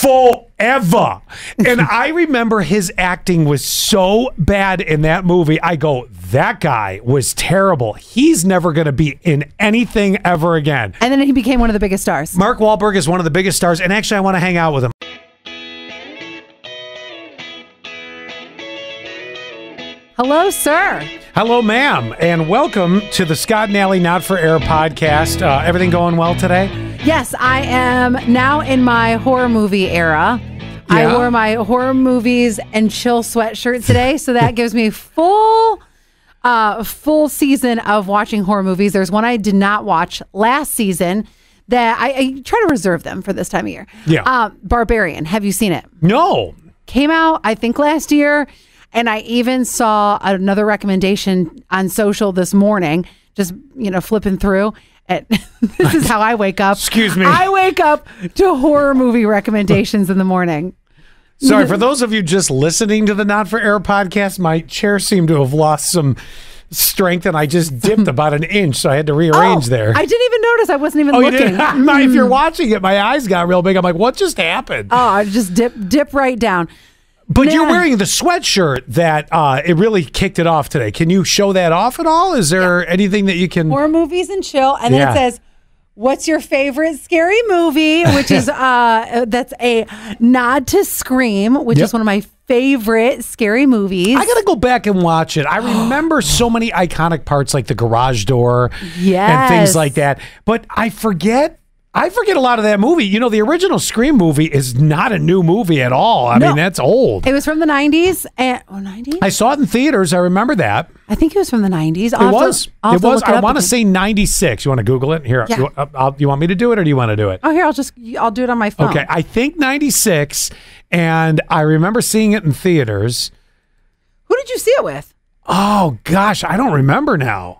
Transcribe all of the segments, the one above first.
forever. and I remember his acting was so bad in that movie. I go, that guy was terrible. He's never going to be in anything ever again. And then he became one of the biggest stars. Mark Wahlberg is one of the biggest stars, and actually, I want to hang out with him. Hello, sir. Hello, ma'am, and welcome to the Scott and Ally Not for Air podcast. Uh, everything going well today? Yes, I am now in my horror movie era. I wore my horror movies and chill sweatshirt today, so that gives me full uh full season of watching horror movies. There's one I did not watch last season that I, I try to reserve them for this time of year. Yeah. Uh, Barbarian. Have you seen it? No. came out I think last year and I even saw another recommendation on social this morning just you know flipping through this is how I wake up Excuse me. I wake up to horror movie recommendations in the morning Sorry, for those of you just listening to the Not for Air podcast, my chair seemed to have lost some strength and I just dipped about an inch, so I had to rearrange Oh, there. I didn't even notice I wasn't even oh, looking? My- if you're watching it, my eyes got real big. I'm like, what just happened? oh I just dip dip right down but you're wearing the sweatshirt that uh, it really kicked it off today. Can you show that off at all? Is there anything that you can? More movies and chill and then Yeah. it says What's your favorite scary movie? Which is uh that's a nod to Scream, which Yep. is one of my favorite scary movies. I gotta go back and watch it. I remember so many iconic parts like the garage door and things like that. But I forget I forget a lot of that movie. You know, the original Scream movie is not a new movie at all. I No. mean, that's old. It was from the 90s. And, oh, 90s? I saw it in theaters. I remember that. I think it was from the 90s. It I'll to- was. I'll it was. I want to say 96. You want to Google it? Here. Yeah. You, uh, I'll- you want me to do it or do you want to do it? Oh, here, I'll just, I'll do it on my phone. Okay. I think 96. And I remember seeing it in theaters. Who did you see it with? Oh gosh, I don't remember now.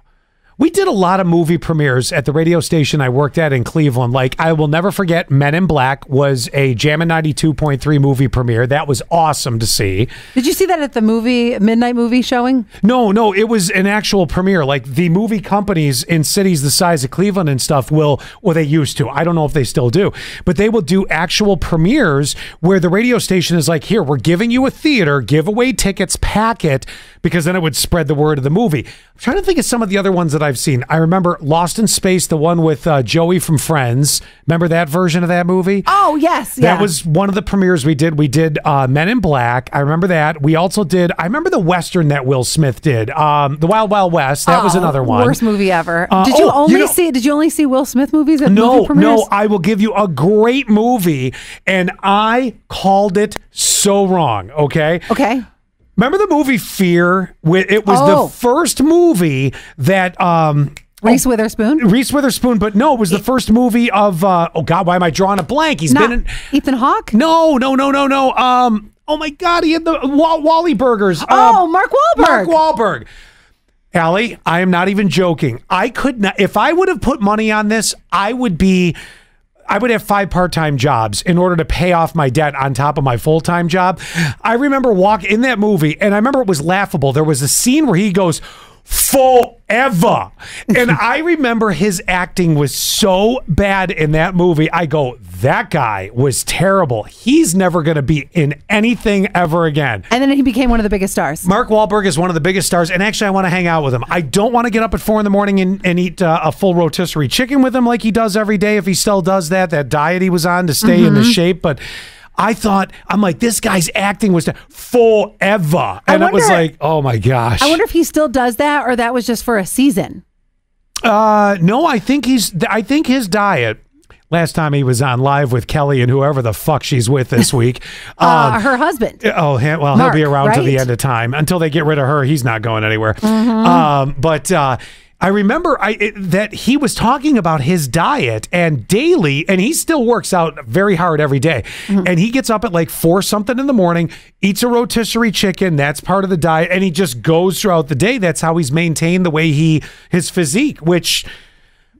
We did a lot of movie premieres at the radio station I worked at in Cleveland. Like I will never forget Men in Black was a Jammin' 92.3 movie premiere. That was awesome to see. Did you see that at the movie, midnight movie showing? No, no, it was an actual premiere. Like the movie companies in cities the size of Cleveland and stuff will, or they used to. I don't know if they still do, but they will do actual premieres where the radio station is like, here, we're giving you a theater, give away tickets, packet, because then it would spread the word of the movie. I'm trying to think of some of the other ones that I've seen. I remember Lost in Space, the one with uh, Joey from Friends. Remember that version of that movie? Oh, yes. Yeah. That was one of the premieres we did. We did uh, Men in Black. I remember that. We also did. I remember the western that Will Smith did. Um, the Wild Wild West. That was Oh, another one. Worst movie ever. Uh, did you oh, only you know- see, did you only see Will Smith movies at No, movie premieres? no. I will give you a great movie, and I called it so wrong. Okay. Okay. Remember the movie Fear? It was Oh. the first movie that. Um, Reese Witherspoon. Reese Witherspoon, but no, it was the first movie of. Uh, oh God, why am I drawing a blank? He's Not been in. Ethan Hawke? No, no, no, no, no. Um. Oh my God, he had the Wall- Wally burgers. Oh, Um, Mark Wahlberg. Mark Wahlberg. Ally, I am not even joking. I could not. If I would have put money on this, I would be. I would have five part-time jobs in order to pay off my debt on top of my full-time job. I remember walk in that movie, and I remember it was laughable. There was a scene where he goes forever, and I remember his acting was so bad in that movie. I go, that guy was terrible. He's never going to be in anything ever again. And then he became one of the biggest stars. Mark Wahlberg is one of the biggest stars, and actually, I want to hang out with him. I don't want to get up at four in the morning and, and eat uh, a full rotisserie chicken with him like he does every day if he still does that, that diet he was on to stay in the Mm-hmm. shape. But I thought, I'm like, this guy's acting was forever. And it was like, oh my gosh. I wonder if he still does that or that was just for a season. Uh, no, I think he's, I think his diet. Last time he was on live with Kelly and whoever the fuck she's with this week. Uh, um, her husband. Oh, well, Mark, he'll be around to the end of time until they get rid of her. He's not going anywhere. Mm-hmm. Um, but uh, I remember I it, that he was talking about his diet and daily, and he still works out very hard every day. Mm-hmm. And he gets up at like four something in the morning, eats a rotisserie chicken. That's part of the diet, and he just goes throughout the day. That's how he's maintained the way he his physique, which.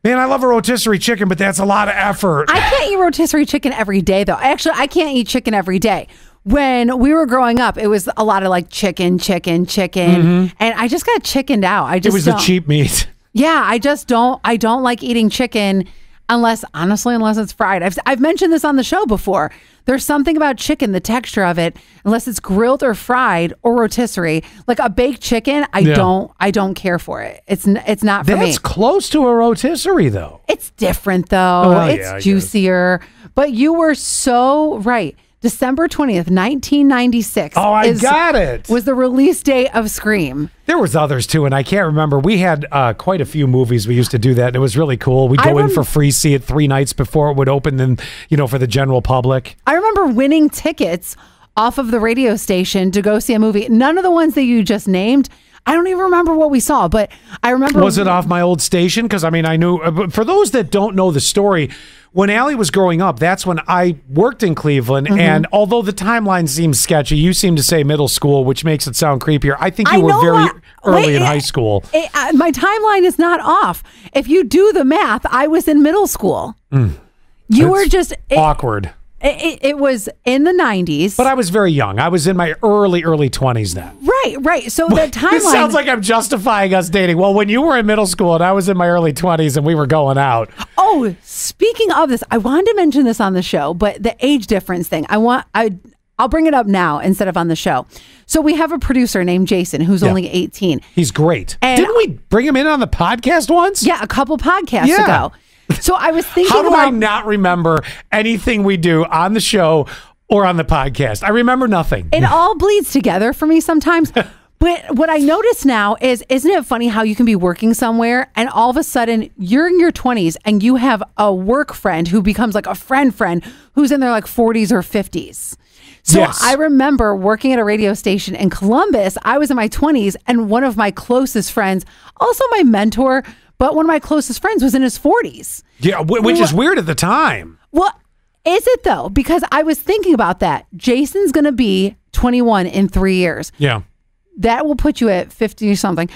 Man, I love a rotisserie chicken, but that's a lot of effort. I can't eat rotisserie chicken every day, though. Actually, I can't eat chicken every day. When we were growing up, it was a lot of like chicken, chicken, chicken, and I just got chickened out. I Mm-hmm. it just was the cheap meat. Yeah, I just don't. I don't like eating chicken unless honestly, unless it's fried. I've I've mentioned this on the show before. There's something about chicken, the texture of it, unless it's grilled or fried or rotisserie, like a baked chicken. I Yeah. don't I don't care for it. It's n- it's not for me. That's close to a rotisserie, though. It's different though. Oh, it's yeah, juicier. But you were so right. December 20th, 1996. Oh, I is- got it. Was the release date of Scream. There was others too, and I can't remember. We had uh, quite a few movies we used to do that. And it was really cool. We'd go in for free, see it three nights before it would open, then you know for the general public. I remember winning tickets off of the radio station to go see a movie. None of the ones that you just named. I don't even remember what we saw, but I remember Was it off my old station? Because I mean, I knew. uh, but For those that don't know the story, when Ally was growing up, that's when I worked in Cleveland. Mm-hmm. And although the timeline seems sketchy, you seem to say middle school, which makes it sound creepier. I think you I were very what- early wait, in eh, high school. It, uh, my timeline is not off. If you do the math, I was in middle school. you were just it, Awkward. it, it was in the 90s. But I was very young. I was in my early, early 20s then. Right, right. So the timeline This sounds like I'm justifying us dating. Well, when you were in middle school and I was in my early 20s and we were going out. Oh, speaking of this, I wanted to mention this on the show, but the age difference thing. I want I I'll bring it up now instead of on the show. So we have a producer named Jason who's only 18. He's great. And- Didn't we bring him in on the podcast once? Yeah, a couple podcasts Yeah. ago. So I was thinking How do about I not remember anything we do on the show or on the podcast? I remember nothing. it all bleeds together for me sometimes. But what I notice now is, isn't it funny how you can be working somewhere and all of a sudden you're in your 20s and you have a work friend who becomes like a friend friend who's in their like 40s or 50s. So Yes. I remember working at a radio station in Columbus. I was in my 20s and one of my closest friends, also my mentor, but one of my closest friends was in his 40s. yeah, which is weird at the time. Well, is it though? Because I was thinking about that. Jason's going to be 21 in three years. Yeah. That will put you at 50 or something.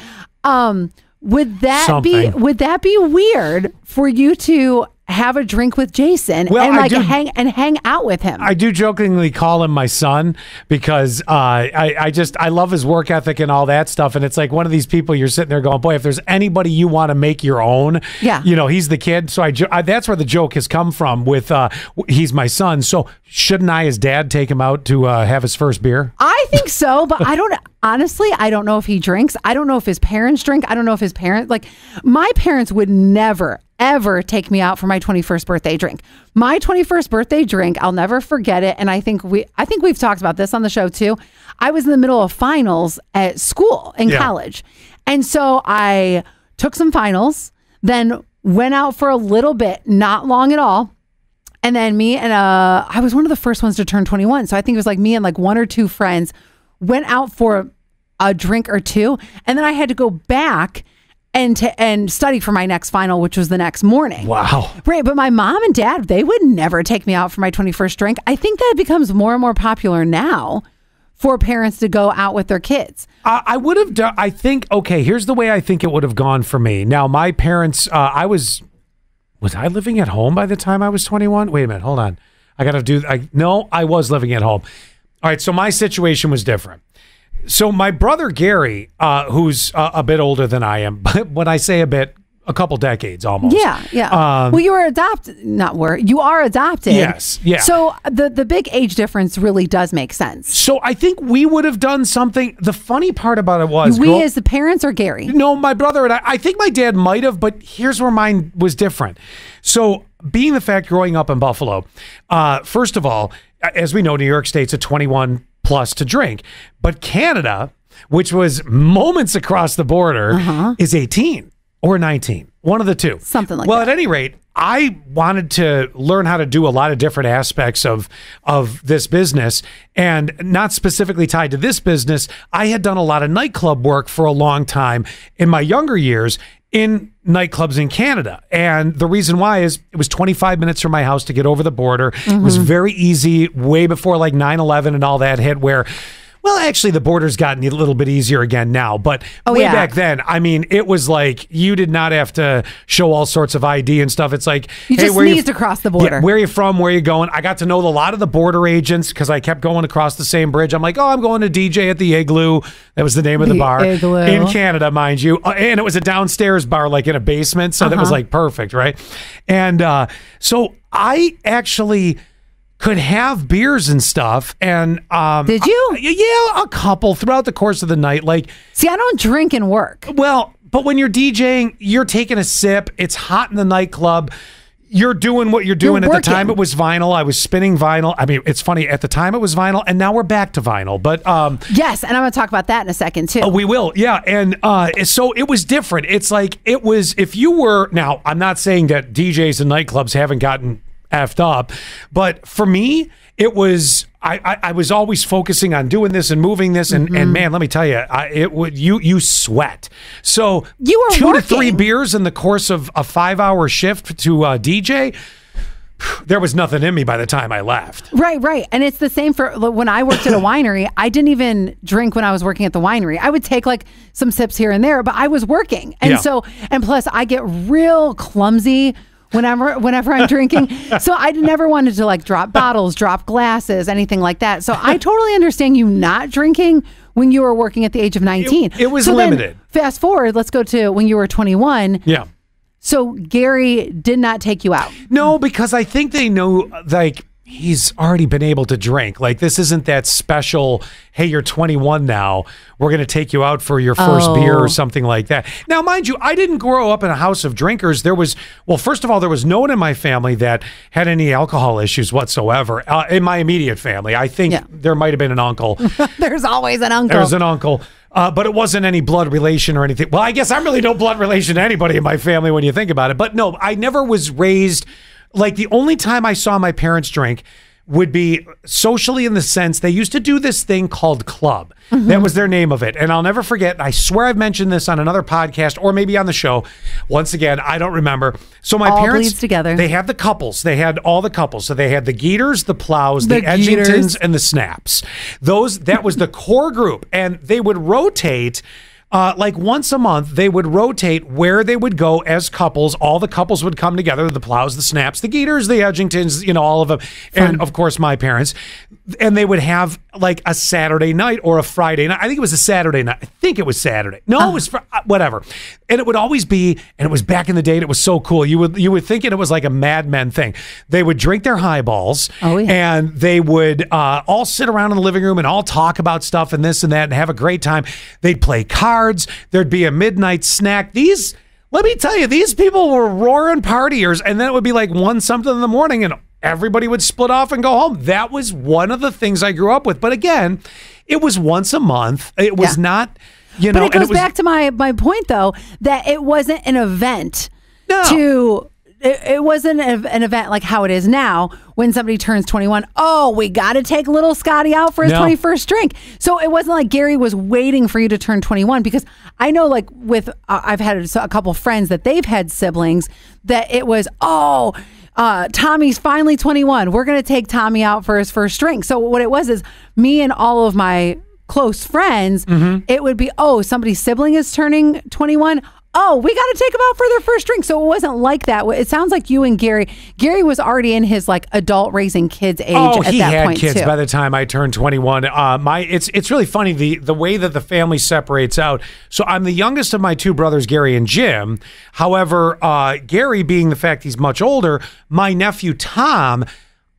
Um, would that be would that be weird for you to have a drink with Jason Well, and like do- hang and hang out with him? I do jokingly call him my son because uh, I, I just I love his work ethic and all that stuff. And it's like one of these people you're sitting there going, boy, if there's anybody you want to make your own, Yeah. you know, he's the kid. So I, I that's where the joke has come from. With uh, he's my son, so shouldn't I, as dad, take him out to uh, have his first beer? I think so, but I don't honestly, I don't know if he drinks. I don't know if his parents drink. I don't know if his parents like my parents would never ever take me out for my 21st birthday drink. My 21st birthday drink, I'll never forget it and I think we I think we've talked about this on the show too. I was in the middle of finals at school in Yeah. college. And so I took some finals, then went out for a little bit, not long at all. And then me and uh I was one of the first ones to turn 21. So I think it was like me and like one or two friends went out for a drink or two. And then I had to go back and to and study for my next final, which was the next morning. Wow. Right. But my mom and dad, they would never take me out for my 21st drink. I think that becomes more and more popular now for parents to go out with their kids. I I would have done. I think. Okay, here's the way I think it would have gone for me. Now, my parents. Uh, I was. Was I living at home by the time I was 21? Wait a minute. Hold on. I got to do. I no. I was living at home. All right. So my situation was different. So my brother Gary, uh, who's uh, a bit older than I am, but when I say a bit, a couple decades almost. Yeah, yeah. Um, well, you were adopted, not were you are adopted. Yes, yeah. So the the big age difference really does make sense. So I think we would have done something. The funny part about it was We grow- as the parents or Gary. No, my brother and I. I think my dad might have, but here's where mine was different. So, being the fact growing up in Buffalo, uh, first of all, as we know, New York State's a 21 plus to drink, but Canada, which was moments across the border, uh-huh. is 18 or 19, one of the two. Something like well, that. at any rate, I wanted to learn how to do a lot of different aspects of of this business and not specifically tied to this business. I had done a lot of nightclub work for a long time in my younger years in nightclubs in Canada. And the reason why is it was 25 minutes from my house to get over the border. It was mm-hmm. very easy way before like 9/11 and all that hit where Well, actually, the border's gotten a little bit easier again now, but Oh, way yeah. back then, I mean, it was like you did not have to show all sorts of ID and stuff. It's like You hey, just where sneezed across the border. Yeah, where are you from? Where are you going? I got to know a lot of the border agents because I kept going across the same bridge. I'm like, oh, I'm going to DJ at the Igloo. That was the name of the, The bar Igloo. in Canada, mind you, Uh, and it was a downstairs bar, like in a basement, so that was Uh-huh. like perfect, right? And uh, so I actually could have beers and stuff and um Did you? I- yeah a couple throughout the course of the night like See, I don't drink and work. well but when you're djing you're taking a sip it's hot in the nightclub you're doing what you're doing You're at the time it was vinyl i was spinning vinyl i mean it's funny at the time it was vinyl and now we're back to vinyl but um Yes, and I'm going to talk about that in a second too. Oh, we will, yeah. And uh, so it was different. It's like it was if you were now. I'm not saying that DJs and nightclubs haven't gotten effed up, but for me, it was. I, I, I was always focusing on doing this and moving this, and, Mm-hmm. and man, let me tell you, I, it would you you sweat. So You were two to three beers in the course of a five hour shift to uh, DJ. There was nothing in me by the time I left. Right, right. And it's the same for when I worked at a winery. I didn't even drink when I was working at the winery. I would take like some sips here and there, but I was working. And Yeah. so, and plus, I get real clumsy whenever whenever I'm drinking. so I never wanted to like drop bottles, drop glasses, anything like that. So I totally understand you not drinking when you were working at the age of 19. it was So limited. fast forward, let's go to when you were 21. Yeah. So Gary did not take you out. No, because I think they know like he's already been able to drink. Like this isn't that special. Hey, you're 21 now. We're going to take you out for your first Oh. beer or something like that. Now, mind you, I didn't grow up in a house of drinkers. There was, well, first of all, there was no one in my family that had any alcohol issues whatsoever. Uh, in my immediate family, I think Yeah. there might have been an uncle. There's always an uncle. There's an uncle. Uh, but it wasn't any blood relation or anything. Well, I guess I'm really no blood relation to anybody in my family when you think about it. But no, I never was raised like the only time I saw my parents drink would be socially in the sense they used to do this thing called club. Mm-hmm. That was their name of it. And I'll never forget. I swear I've mentioned this on another podcast or maybe on the show. Once again, I don't remember. So my All parents together. They had the couples. They had all the couples. So they had the Geeters, the Plows, the, The Edgingtons, and the snaps. Those that was the core group, and they would rotate. Uh, like once a month, they would rotate where they would go as couples. All the couples would come together: the plows, the snaps, the Geeters, the Edgingtons, you know, all of them, and of course my parents. And they would have like a Saturday night or a Friday night. I think it was a Saturday night. I think it was Saturday. No, it was fr- uh, whatever. And it would always be. And it was back in the day. And it was so cool. You would you would think it was like a Mad Men thing. They would drink their highballs Oh, yeah. and they would uh, all sit around in the living room and all talk about stuff and this and that and have a great time. They'd play cards. There'd be a midnight snack. These, let me tell you, these people were roaring partiers, and then it would be like one something in the morning, and everybody would split off and go home. That was one of the things I grew up with. But again, it was once a month. It was Yeah. not, you know. But it goes was, back to my my point though that it wasn't an event No. to it, it wasn't an event like how it is now when somebody turns 21 oh we got to take little scotty out for his No. 21st drink so it wasn't like gary was waiting for you to turn 21 because i know like with uh, i've had a, a couple friends that they've had siblings that it was oh uh, Tommy's finally 21. We're going to take Tommy out for his first drink. So, what it was is me and all of my close friends, Mm-hmm. it would be, oh, somebody's sibling is turning 21. Oh, we got to take them out for their first drink. So it wasn't like that. It sounds like you and Gary. Gary was already in his like adult raising kids age Oh, at he that had point kids too. by the time I turned 21. Uh, my it's it's really funny the the way that the family separates out. So I'm the youngest of my two brothers, Gary and Jim. However, uh, Gary being the fact he's much older, my nephew Tom.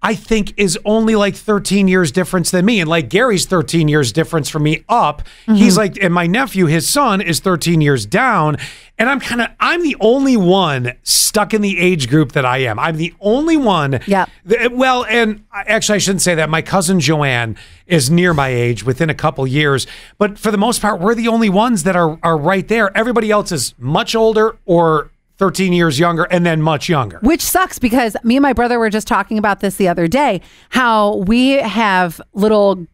I think is only like 13 years difference than me. And like Gary's 13 years difference from me up. Mm-hmm. He's like, and my nephew, his son, is 13 years down. And I'm kind of, I'm the only one stuck in the age group that I am. I'm the only one. Yeah. Well, and actually, I shouldn't say that. My cousin Joanne is near my age, within a couple years. But for the most part, we're the only ones that are are right there. Everybody else is much older or 13 years younger, and then much younger. Which sucks because me and my brother were just talking about this the other day how we have little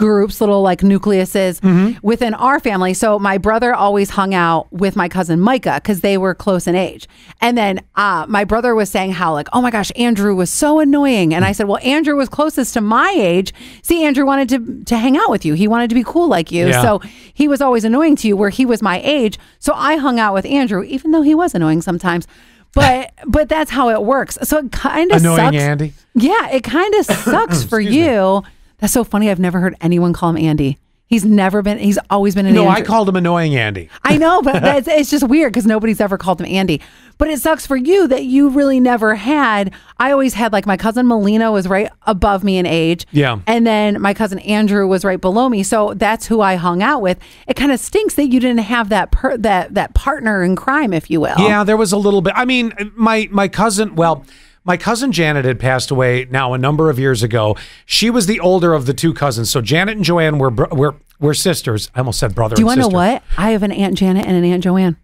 groups, little like nucleuses Mm-hmm. within our family. So my brother always hung out with my cousin Micah because they were close in age. And then uh, my brother was saying how like, oh my gosh, Andrew was so annoying. And I said, well, Andrew was closest to my age. See, Andrew wanted to to hang out with you. He wanted to be cool like you. Yeah. So he was always annoying to you where he was my age. So I hung out with Andrew, even though he was annoying sometimes. But but that's how it works. So it kind of Annoying sucks. Andy. Yeah, it kind of sucks for you me. That's so funny. I've never heard anyone call him Andy. He's never been. He's always been an No, I called him annoying Andy. I know, but that's, it's just weird because nobody's ever called him Andy. But it sucks for you that you really never had. I always had like my cousin Melina was right above me in age. Yeah. And then my cousin Andrew was right below me. So that's who I hung out with. It kind of stinks that you didn't have that per, that that partner in crime, if you will. Yeah, there was a little bit. I mean, my my cousin. Well, my cousin Janet had passed away now a number of years ago. She was the older of the two cousins. So Janet and Joanne were were were sisters. I almost said brother. Do you want to know what? I have an Aunt Janet and an Aunt Joanne.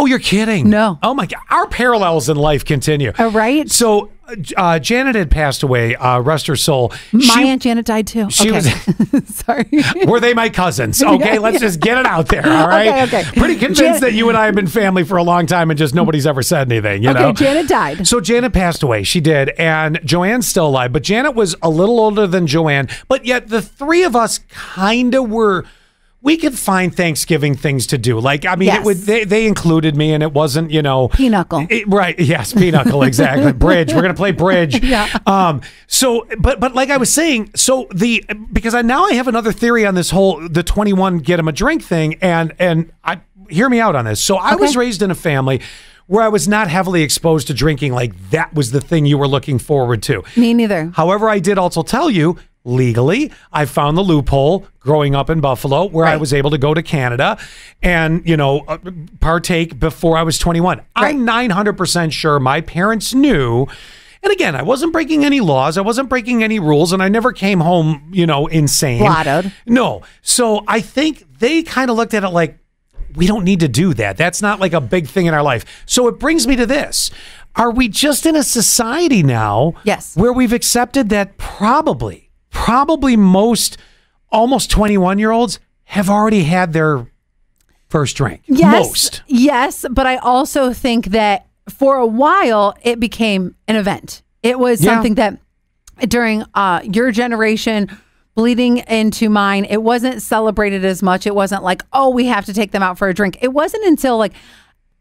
Oh, you're kidding? No. Oh my god, our parallels in life continue. Oh, right? So uh, Janet had passed away. Uh, rest her soul. My She- Aunt Janet died too. she okay. was- Sorry. Were they my cousins? Okay, let's just get it out there. All right. Okay, okay. Pretty convinced Janet- that you and I have been family for a long time, and just nobody's ever said anything. You Okay, know. Janet died. So Janet passed away. She did, and Joanne's still alive. But Janet was a little older than Joanne. But yet the three of us kind of were. We could find Thanksgiving things to do. Like I mean, Yes. it would they, they included me, and it wasn't you know Pinochle. it- right? Yes, pinochle. Exactly. bridge. We're gonna play bridge. Yeah. Um. So, but but like I was saying, so the because I now I have another theory on this whole the twenty one get him a drink thing, and and I hear me out on this. So I was raised in a family where I was not heavily exposed to drinking. Like that was the thing you were looking forward to. Me neither. However, I did also tell you legally, I found the loophole growing up in Buffalo where I was able to go to Canada and, you know, uh, partake before I was 21. I'm 900% sure my parents knew. And again, I wasn't breaking any laws, I wasn't breaking any rules, and I never came home, you know, insane. Blottoed. No. So I think they kind of looked at it like, we don't need to do that. That's not like a big thing in our life. So it brings me to this. Are we just in a society now Yes. where we've accepted that probably, probably most almost 21 year olds have already had their first drink? Yes. Most. Yes, but I also think that for a while it became an event. It was Yeah. something that during uh, your generation bleeding into mine, it wasn't celebrated as much. It wasn't like, oh, we have to take them out for a drink. It wasn't until like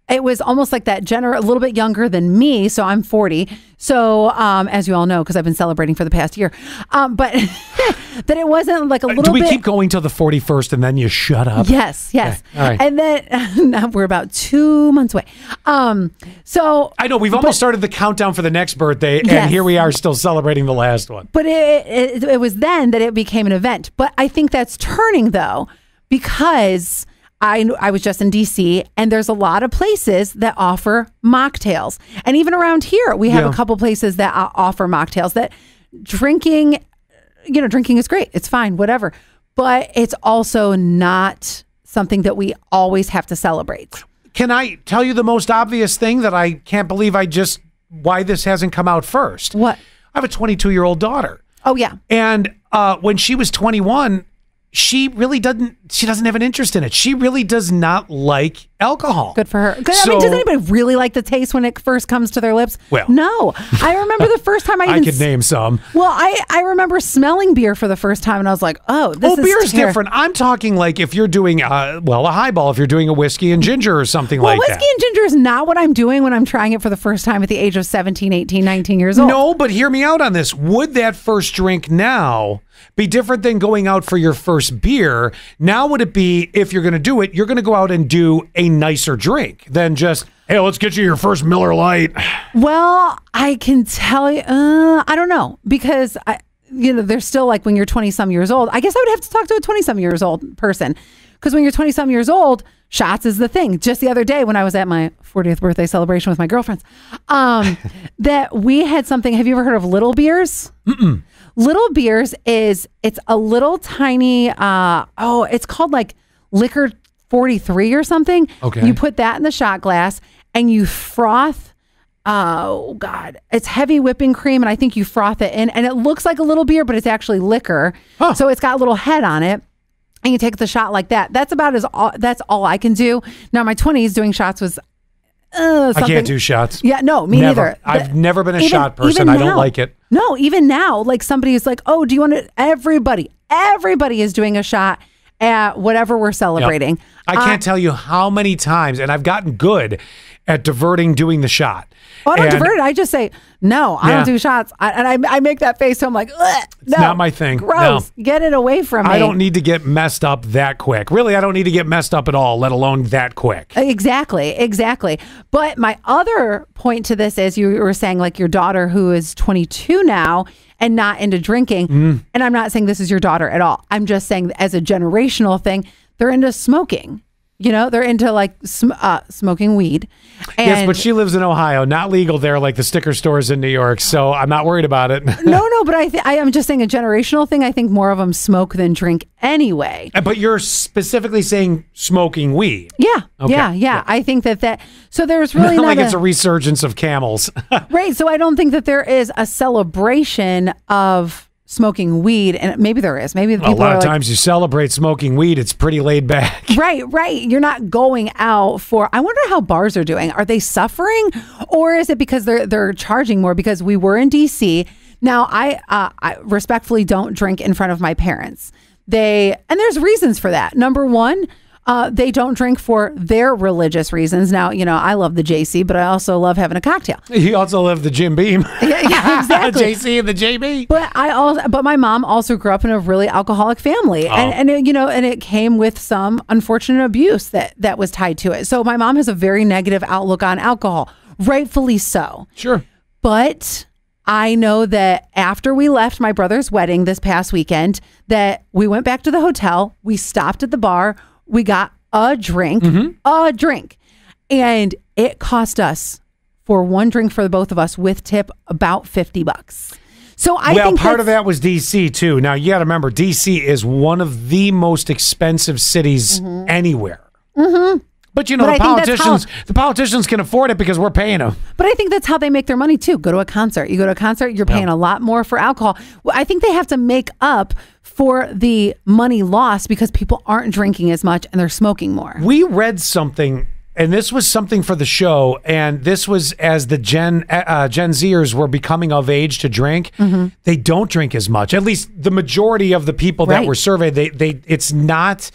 it was almost like that gener a little bit younger than me so i'm 40 so um as you all know because i've been celebrating for the past year um but that it wasn't like a little Uh, Do we bit keep going till the 41st and then you shut up? yes yes Okay, all right. and then now we're about two months away um so I know we've almost started the countdown for the next birthday, and Yes. here we are still celebrating the last one. But it, it it was then that it became an event. But I think that's turning though, because I I was just in DC and there's a lot of places that offer mocktails, and even around here we have Yeah. a couple places that offer mocktails. That drinking, you know, drinking is great. It's fine, whatever. But it's also not something that we always have to celebrate. Can I tell you the most obvious thing that I can't believe I just why this hasn't come out first? What? I have a 22 year old daughter, Oh yeah. and uh, when she was 21, she really doesn't. She doesn't have an interest in it. She really does not like alcohol. Good for her. Good. I mean, does anybody really like the taste when it first comes to their lips? Well. no. I remember the first time I I could name some. Well, I, I remember smelling beer for the first time, and I was like, oh, this oh, is beer is different. I'm talking like if you're doing, uh, well, a highball, if you're doing a whiskey and ginger or something Well, like whiskey that. Whiskey and ginger is not what I'm doing when I'm trying it for the first time at the age of 17, 18, 19 years old. No, but hear me out on this. Would that first drink now be different than going out for your first beer? Now, would it be if you're going to do it, you're going to go out and do a nicer drink than just, hey, let's get you your first Miller Lite? Well, I can tell you, uh, I don't know because I, you know, they're still like when you're 20 some years old. I guess I would have to talk to a 20 some years old person because when you're 20 some years old, shots is the thing. Just the other day when I was at my 40th birthday celebration with my girlfriends, um, that we had something. Have you ever heard of Little Beers? Little Beers is it's a little tiny. Uh, oh, it's called like Licor 43 or something. Okay. You put that in the shot glass and you froth oh god, it's heavy whipping cream, and I think you froth it in, and it looks like a little beer, but it's actually liquor. Huh. So it's got a little head on it. And you take the shot like that. That's about as all, that's all I can do. Now my twenties doing shots was. Uh, I can't do shots. Yeah, no, me Never. neither. I've The- never been a even- shot person. even I don't like it. No, even now, like somebody is like, "Oh, do you want to?" Everybody, everybody is doing a shot at whatever we're Yep. celebrating. I can't um, tell you how many times, and I've gotten good at diverting doing the shot. Oh, I don't And divert it. I just say no. I Yeah. don't do shots, I, and I, I make that face. So I'm like, no, not my thing. Gross. Get it away from me. I don't need to get messed up that quick. Really, I don't need to get messed up at all, let alone that quick. Uh, exactly, exactly. But my other point to this is you were saying like your daughter who is 22 now and not into drinking. Mm. And I'm not saying this is your daughter at all. I'm just saying as a generational thing, they're into smoking. You know, they're into like sm- uh, smoking weed. And yes, but she lives in Ohio, not legal there like the sticker stores in New York. So I'm not worried about it. no, no, but I th- I am just saying a generational thing. I think more of them smoke than drink anyway. but you're specifically saying smoking weed. Yeah, Okay. yeah, yeah. I think that that so there's really Not not like a, it's a resurgence of camels. Right. So I don't think that there is a celebration of smoking weed. And maybe there is. Maybe a lot of like, times you celebrate smoking weed, it's pretty laid back. right, right. You're not going out for, I wonder how bars are doing. Are they suffering or is it because they're, they're charging more? Because we were in DC. Now, I, uh, I respectfully don't drink in front of my parents. They, and there's reasons for that. Number one, uh, they don't drink for their religious reasons. Now, you know, I love the JC, but I also love having a cocktail. You also live the Jim Beam. Yeah, yeah, exactly. JC and the JB. But I also, but my mom also grew up in a really alcoholic family, and and it, you know, and it came with some unfortunate abuse that that was tied to it. So my mom has a very negative outlook on alcohol, rightfully so. Sure. But I know that after we left my brother's wedding this past weekend, that we went back to the hotel, we stopped at the bar, we got a drink, Mm-hmm. a drink, and it cost us for one drink for the both of us with tip about fifty bucks. So I well, think part of that was DC too. Now you got to remember, DC is one of the most expensive cities anywhere. Mm-hmm. But you know, But the I think that's politicians, the politicians can afford it because we're paying them. But I think that's how they make their money too. Go to a concert. You go to a concert, you're paying a lot more for alcohol. Well, I think they have to make up for the money lost because people aren't drinking as much and they're smoking more. We read something, and this was something for the show, and this was as the Gen uh, Gen Zers were becoming of age to drink. Mm-hmm. They don't drink as much. At least the majority of the people that were surveyed, they they it's not.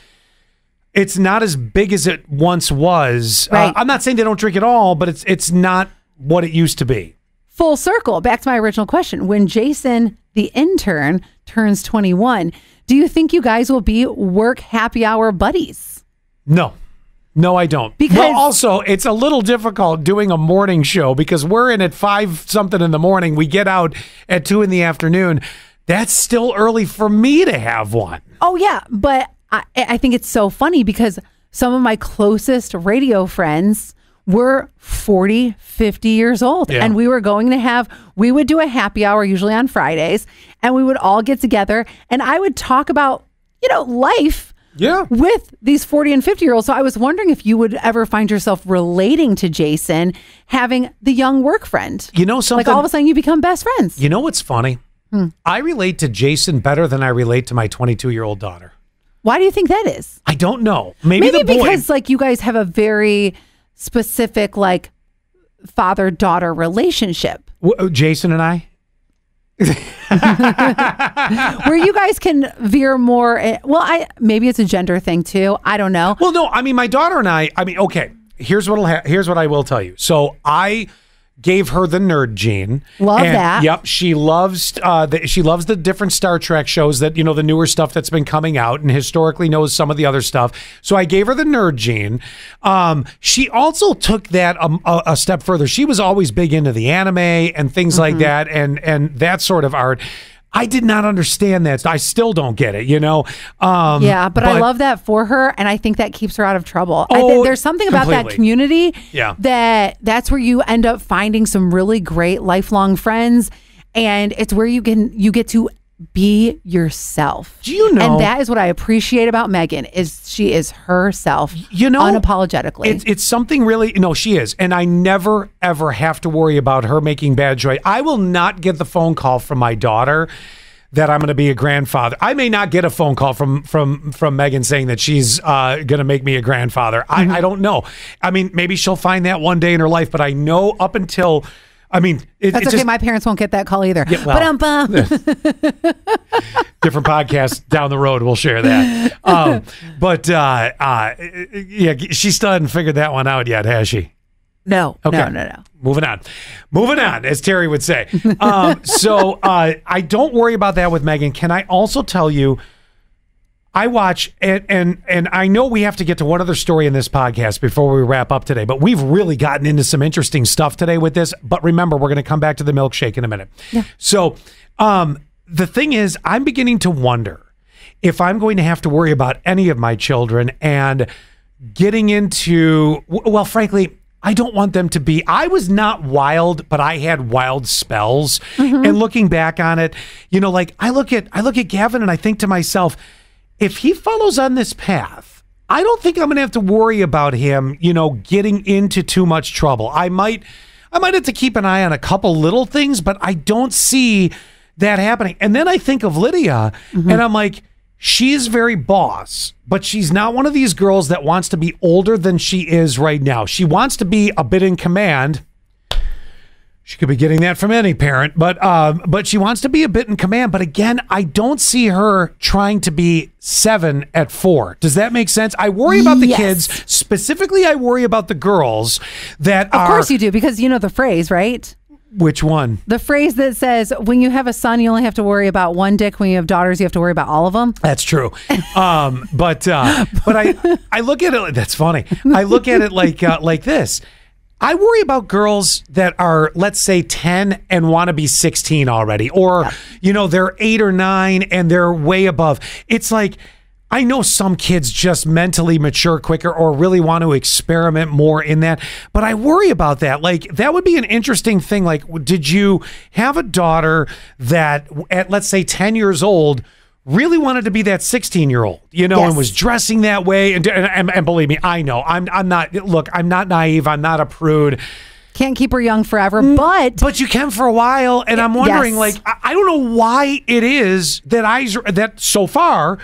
It's not as big as it once was. Uh, I'm not saying they don't drink at all, but it's it's not what it used to be. Full circle, back to my original question. When Jason, the intern, turns 21, do you think you guys will be work happy hour buddies? No. No, I don't. Because- well, also, it's a little difficult doing a morning show because we're in at five something in the morning. We get out at two in the afternoon. That's still early for me to have one. Oh yeah, but I, I think it's so funny because some of my closest radio friends were 40, 50 years old. Yeah. And we were going to have, we would do a happy hour usually on Fridays, and we would all get together and I would talk about, you know, life Yeah. with these 40 and 50 year olds. So I was wondering if you would ever find yourself relating to Jason, having the young work friend. You know something. Like all of a sudden you become best friends. you know what's funny? Hmm. I relate to Jason better than I relate to my 22 year old daughter. Why do you think that is? I don't know. Maybe, Maybe boy. because like you guys have a very specific like father daughter relationship W- uh, Jason and I. where you guys can veer more. Well, I maybe it's a gender thing too. I don't know. Well, no, I mean my daughter and I. I mean, okay. Here's what'll ha- here's what I will tell you. So I gave her the nerd gene. Love And, that. Yep, she loves uh, the, she loves the different Star Trek shows that you know the newer stuff that's been coming out, and historically knows some of the other stuff. So I gave her the nerd gene. Um, she also took that um, a, a step further. She was always big into the anime and things like Mm-hmm. that, and and that sort of art. I did not understand that. I still don't get it. You know. Um, yeah, but, I love that for her, and I think that keeps her out of trouble. I Oh, think there's something about that community. Yeah. that that's where you end up finding some really great lifelong friends, and it's where you can you get to be yourself. Do you know- And that is what I appreciate about Megan is she is herself. You know, unapologetically. It's, it's something really. No, she is, and I never ever have to worry about her making bad choice. I will not get the phone call from my daughter that I'm going to be a grandfather. I may not get a phone call from from from Megan saying that she's uh, going to make me a grandfather. I, I don't know. I mean, maybe she'll find that one day in her life, but I know up until. I mean, it, That's it's okay. just my parents won't get that call either. Yeah, well. different podcast down the road. We'll share that. Um, but uh, uh, yeah, she still hadn't figured that one out yet, has she? no, Okay. no, no, no. Moving on. Moving on, as Terry would say. Um, so uh, I don't worry about that with Megan. Can I also tell you, I watch and, and and I know we have to get to one other story in this podcast before we wrap up today, but we've really gotten into some interesting stuff today with this. But remember, we're going to come back to the milkshake in a minute. So um, the thing is, I'm beginning to wonder if I'm going to have to worry about any of my children and getting into well frankly i don't want them to be i was not wild but i had wild spells and looking back on it you know like i look at i look at gavin and i think to myself if he follows on this path i don't think i'm going to have to worry about him you know getting into too much trouble i might i might have to keep an eye on a couple little things but i don't see that happening and then i think of lydia mm-hmm. and i'm like she's very boss, but she's not one of these girls that wants to be older than she is right now. She wants to be a bit in command. She could be getting that from any parent, but um, but she wants to be a bit in command. But again, I don't see her trying to be seven at four. Does that make sense? I worry about the Yes. kids specifically. I worry about the girls that Of are. course you do because you know the phrase, right? Which one? The phrase that says when you have a son, you only have to worry about one dick. When you have daughters, you have to worry about all of them. That's true. Um, but uh, but I I look at it. That's funny. I look at it like uh, like this. I worry about girls that are, let's say, 10 and want to be 16 already, or, you know, they're eight or nine and they're way above. It's like, I know some kids just mentally mature quicker or really want to experiment more in that, but I worry about that. Like, that would be an interesting thing. Like, did you have a daughter that at, let's say, 10 years old, really wanted to be that 16 year old, you know, Yes. and was dressing that way. And, and, and believe me, I know I'm, I'm not, look, I'm not naive. I'm not a prude, Can't keep her young forever, mm, but but you can for a while. And I'm wondering, Yes. like, I, I don't know why it is that I, that so far,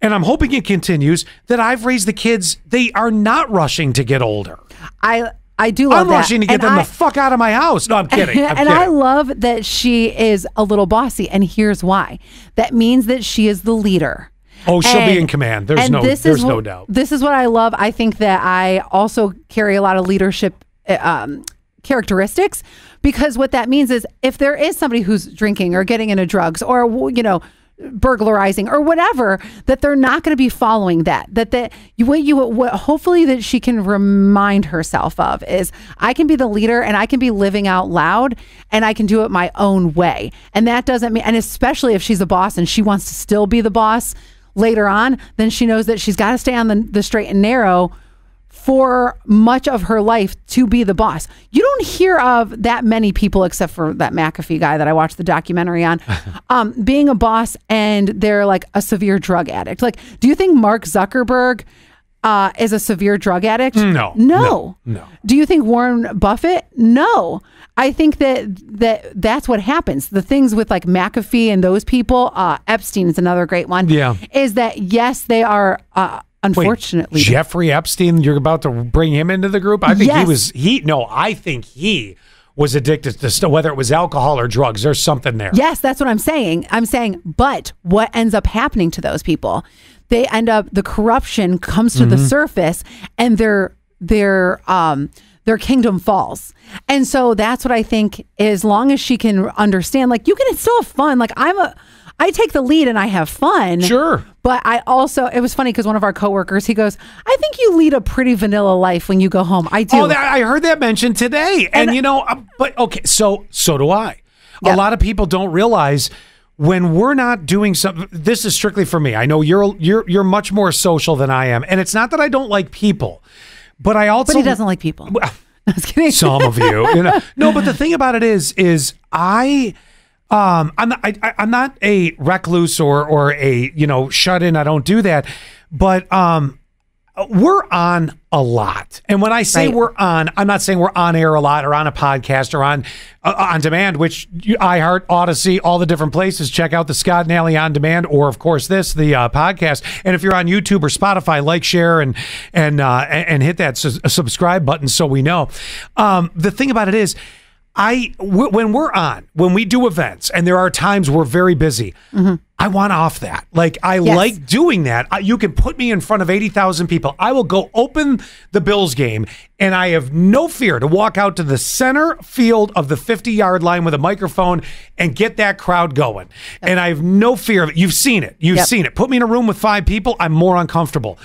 and I'm hoping it continues, that I've raised the kids, they are not rushing to get older. I I do love I'm that. rushing to get And them I- the fuck out of my house. No, I'm kidding. I'm and kidding. I love that she is a little bossy, and here's why. That means that she is the leader. Oh, she'll be in command. There's no- this there's is no doubt. This is what I love. I think that I also carry a lot of leadership uh, um, characteristics because what that means is if there is somebody who's drinking or getting into drugs or you know burglarizing or whatever that they're not going to be following that that that you what you what hopefully that she can remind herself of is I can be the leader and I can be living out loud and I can do it my own way. And that doesn't mean and especially if she's a boss and she wants to still be the boss later on then she knows that she's got to stay on the, the straight and narrow for much of her life to be the boss. You don't hear of that many people, except for that McAfee guy that I watched the documentary on, um, being a boss and they're like a severe drug addict. Like, do you think Mark Zuckerberg uh, is a severe drug addict? No, no, no, no. Do you think Warren Buffett? No. I think that that that's what happens. The things with like McAfee and those people, uh, Epstein is another great one. Yeah. is that yes, they are. Uh, Wait, unfortunately, Jeffrey Epstein, you're about to bring him into the group? I think he was he no, I think he was addicted to whether it was alcohol or drugs. There's something there. Yes, that's what I'm saying. I'm saying, but what ends up happening to those people? They end up the corruption comes to the surface and their their um their kingdom falls. And so that's what I think as long as she can understand like you can still have fun. Like I'm a I take the lead and I have fun. Sure. But I also it was funny because one of our coworkers, he goes, I think you lead a pretty vanilla life when you go home. I do. Oh, that, I heard that mentioned today. And, you know, uh, but okay, so so do I. Yeah. A lot of people don't realize when we're not doing something this is strictly for me. I know you're you're you're much more social than I am. And it's not that I don't like people, but I also but he doesn't like people. I was kidding. some of you, you know. No, but the thing about it is, is I, Um, I'm not, I, I- I'm not a recluse or or a you know shut in. I don't do that, but um, we're on a lot. And when I say Right. we're on, I'm not saying we're on air a lot or on a podcast or on uh, on demand, which you, iHeart, Odyssey, all the different places. Check out the Scott and Ally on demand, or of course this the uh, podcast. And if you're on YouTube or Spotify, like, share, and and uh, and and hit that su- subscribe button so we know. Um, the thing about it is. I w- when we're on when we do events and there are times we're very busy, mm-hmm. I want off that. Like I Yes. like doing that. I, you can put me in front of eighty thousand people. I will go open the Bills game, and I have no fear to walk out to the center field of the fifty yard line with a microphone and get that crowd going. And I have no fear of it. You've seen it. You've Yep. seen it. Put me in a room with five people. I'm more uncomfortable.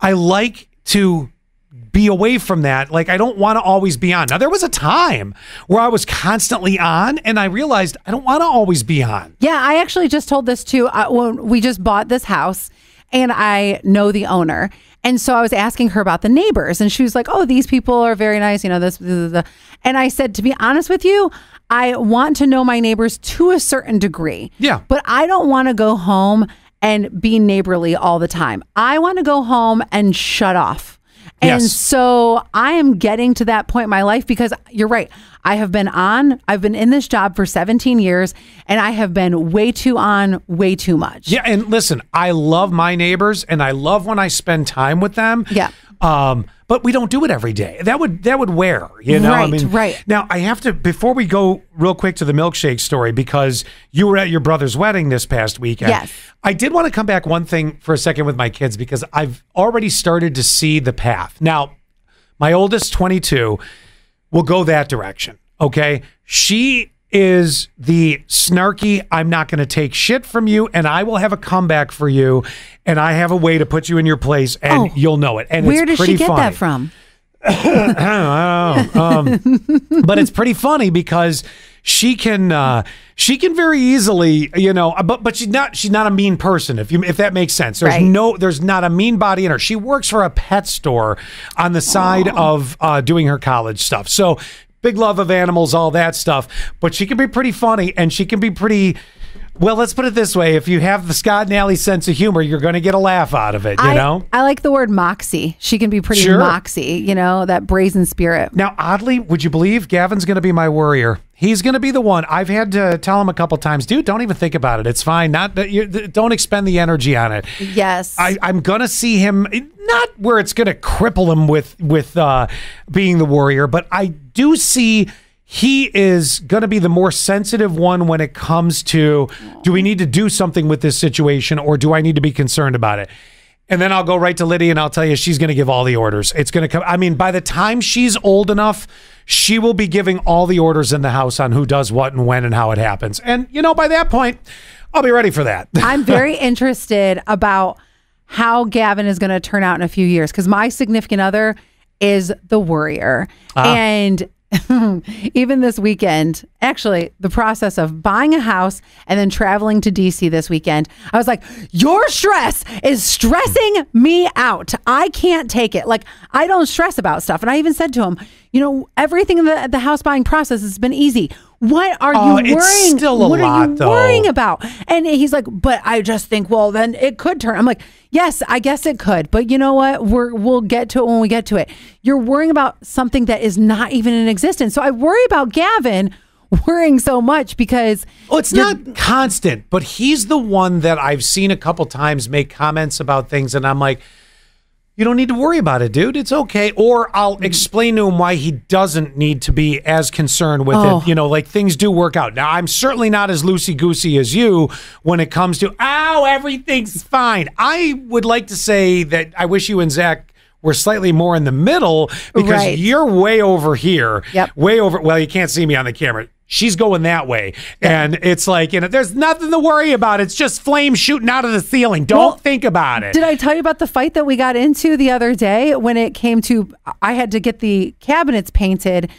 I like to be away from that. Like I don't want to always be on. Now there was a time where I was constantly on and I realized I don't want to always be on. Yeah, I actually just told this to uh, when we just bought this house, and I know the owner, and so I was asking her about the neighbors, and she was like, "Oh, these people are very nice, you know this." blah, blah, blah." And I said, to be honest with you, I want to know my neighbors to a certain degree. Yeah. but I don't want to go home and be neighborly all the time. I want to go home and shut off. And so I am getting to that point in my life because you're right. I have been on, I've been in this job for 17 years and I have been way too on, way too much. Yeah, and listen, I love my neighbors and I love when I spend time with them. Yeah. Um, but we don't do it every day. That would that would wear, you know. I mean, right. Now I have to before we go real quick to the milkshake story because you were at your brother's wedding this past weekend. Yes. I did want to come back one thing for a second with my kids because I've already started to see the path. Now, my oldest, 22, will go that direction. Okay. She is the snarky, I'm not going to take shit from you and I will have a comeback for you. And I have a way to put you in your place and Oh. you'll know it. And Where it's does she get funny. that from? i don't know but it's pretty funny because she can uh she can very easily you know but but she's not she's not a mean person if you if that makes sense there's Right. no there's not a mean body in her she works for a pet store on the side of uh doing her college stuff so big love of animals all that stuff. But she can be pretty funny and she can be pretty well let's put it this way if you have the scott and Ally sense of humor you're going to get a laugh out of it you I, know I like the word moxie. She can be pretty Sure. moxie, you know, that brazen spirit. Now, oddly, would you believe Gavin's going to be my worrier? He's going to be the one. I've had to tell him a couple times, dude, don't even think about it. It's fine. Not you don't expend the energy on it. Yes. I, I'm gonna see him not where it's gonna cripple him with with uh, being the warrior, but I do see he is gonna be the more sensitive one when it comes to do we need to do something with this situation or do I need to be concerned about it? And then I'll go right to Lydia and I'll tell you she's going to give all the orders. It's going to come. I mean, by the time she's old enough, she will be giving all the orders in the house on who does what and when and how it happens. And, you know, by that point, I'll be ready for that. I'm very interested about how Gavin is going to turn out in a few years because my significant other is the worrier. Ah. And even this weekend, actually, the process of buying a house and then traveling to DC this weekend, I was like, Your stress is stressing me out. I can't take it. Like, I don't stress about stuff. And I even said to him, You know, everything in the, the house buying process has been easy. What are Oh, you uh, it's worrying? still a what are you though. worrying about? And he's like, but I just think, well, then it could turn. I'm like, yes, I guess it could, but you know what? We're we'll get to it when we get to it. You're worrying about something that is not even in existence. So I worry about Gavin worrying so much because Well, it's not constant, but he's the one that I've seen a couple times make comments about things, and I'm like, you don't need to worry about it, dude. It's okay. Or I'll mm. explain to him why he doesn't need to be as concerned with Oh. it. You know, like things do work out. Now, I'm certainly not as loosey goosey as you when it comes to, oh, everything's fine. I would like to say that I wish you and Zach were slightly more in the middle because Right. you're way over here. Yep. Way over. Well, you can't see me on the camera. She's going that way. And it's like, you know, there's nothing to worry about. It's just flames shooting out of the ceiling. Don't Well, think about it. Did I tell you about the fight that we got into the other day when it came to I had to get the cabinets painted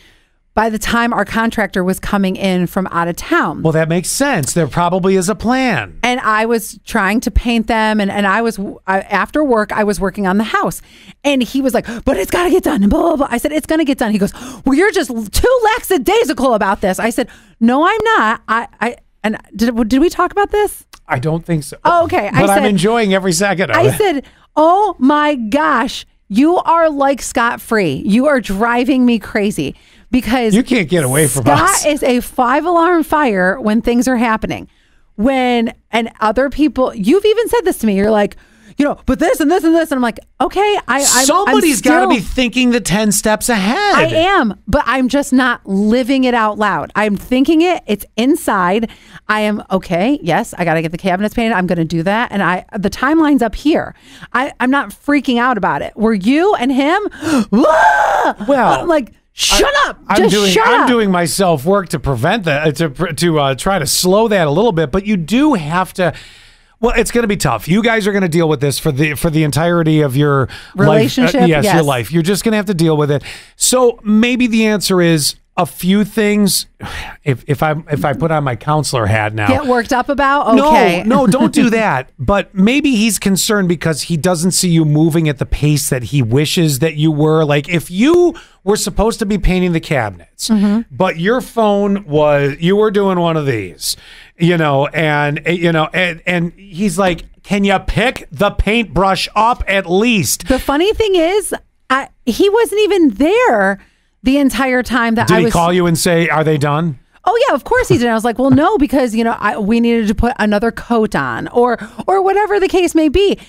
by the time our contractor was coming in from out of town. Well, that makes sense. There probably is a plan. and I was trying to paint them, and, and I was I, after work. I was working on the house, and he was like, "But it's got to get done." And blah blah blah. I said, "It's going to get done." He goes, "Well, you're just too lackadaisical about this." I said, "No, I'm not. I I." and did did we talk about this? I don't think so. Oh, okay. I But I'm said- enjoying every second of I it. said, "Oh my gosh, you are like Scott Free. You are driving me crazy because You can't get away from Scott us. is a five alarm fire when things are happening. When and other people, you've even said this to me. You're like, you know, but this and this and this, and I'm like, okay, I, I'm, Somebody's got to be thinking the 10 steps ahead. I am, but I'm just not living it out loud. I'm thinking it. It's inside. I am okay. Yes, I got to get the cabinets painted. I'm going to do that, and I the timeline's up here. I I'm not freaking out about it. Were you and him? Well, I'm like, shut up. I'm just doing shut I'm up. doing myself work to prevent that uh, to to uh, try to slow that a little bit, but you do have to. Well, it's going to be tough. You guys are going to deal with this for the for the entirety of your Relationship, Life. Uh, yes, your life. You're just going to have to deal with it. So maybe the answer is a few things. If if I if I put on my counselor hat now, Get worked up about? Okay. no, no, don't do that. But maybe he's concerned because he doesn't see you moving at the pace that he wishes that you were. Like if you were supposed to be painting the cabinets, but your phone was you were doing one of these, you know, and eh, you know, and and he's like, "Can you pick the paintbrush up at least?" The funny thing is, I, he wasn't even there the entire time that Did I he call you and say, "Are they done?" Oh yeah, of course he did. I was like, well, no, because you know I, we needed to put another coat on, or or whatever the case may be.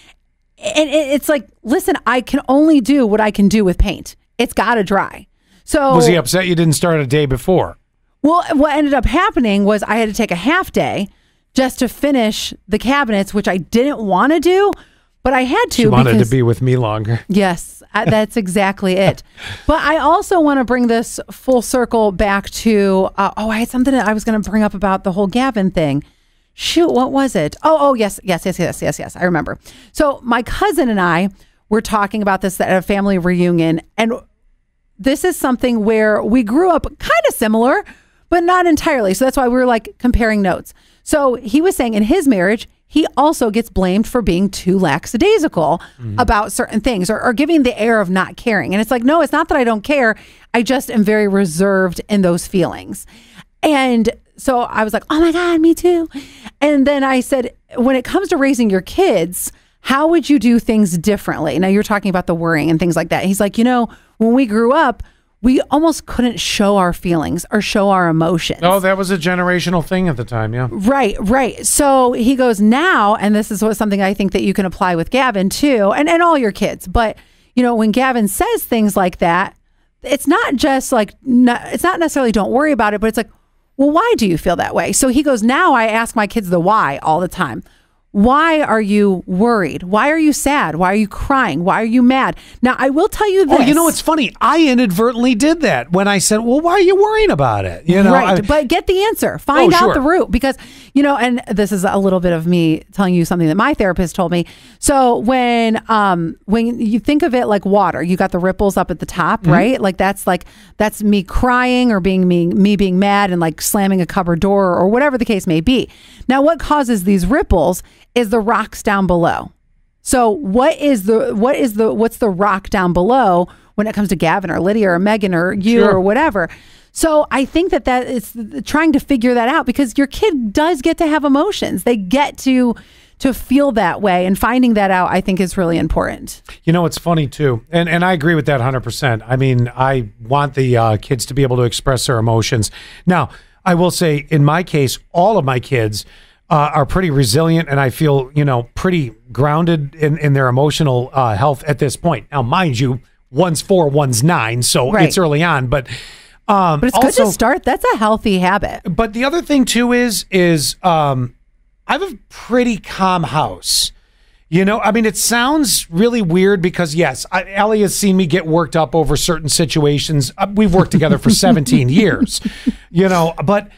And it, it's like, listen, I can only do what I can do with paint. It's got to dry. So Was he upset you didn't start a day before? well, what ended up happening was I had to take a half day just to finish the cabinets, which I didn't want to do, but I had to You wanted because to be with me longer. Yes, I- that's exactly it. But I also want to bring this full circle back to uh, oh, I had something that I was going to bring up about the whole Gavin thing. Shoot, what was it? Oh, oh, yes, yes, yes, yes, yes, yes. I remember. So my cousin and I were talking about this at a family reunion, and this is something where we grew up kind of similar, but not entirely. So that's why we were like comparing notes. So he was saying in his marriage, he also gets blamed for being too lackadaisical mm-hmm. about certain things or, or giving the air of not caring. And it's like, no, it's not that I don't care. I just am very reserved in those feelings. And so I was like, oh my God, me too. And then I said, when it comes to raising your kids, how would you do things differently? Now you're talking about the worrying and things like that. He's like, you know, when we grew up, we almost couldn't show our feelings or show our emotions. Oh, that was a generational thing at the time, yeah. Right, right. So he goes now, and this is what something I think that you can apply with Gavin too, and, and all your kids. But you know, when Gavin says things like that, it's not just like not, it's not necessarily don't worry about it, but it's like, well, why do you feel that way? So he goes now. I ask my kids the why all the time. Why are you worried? Why are you sad? Why are you crying? Why are you mad? Now I will tell you this. Oh, you know what's funny? I inadvertently did that when I said, "Well, why are you worrying about it?" You know, right. I- but get the answer. Find Oh, out sure. the root because, you know, and this is a little bit of me telling you something that my therapist told me. So when um when you think of it like water, you got the ripples up at the top, Mm-hmm. right? Like that's like that's me crying or being me me being mad and like slamming a cupboard door or whatever the case may be. Now what causes these ripples is the rocks down below. So what is the what is the what's the rock down below when it comes to Gavin or Lydia or Megan or you Sure. or whatever? So I think that that is trying to figure that out because your kid does get to have emotions. They get to to feel that way and finding that out I think is really important. You know, it's funny too, and and I agree with that hundred percent. I mean, I want the uh, kids to be able to express their emotions. Now, I will say, in my case, all of my kids uh, are pretty resilient, and I feel you know pretty grounded in in their emotional uh, health at this point. Now, mind you, one's four, one's nine, so Right. it's early on, but. Um, But it's also, good to start. That's a healthy habit. but the other thing too is is um I have a pretty calm house. You know, I mean, it sounds really weird because yes, I, Ally has seen me get worked up over certain situations. Uh, we've worked together for 17 years, you know, but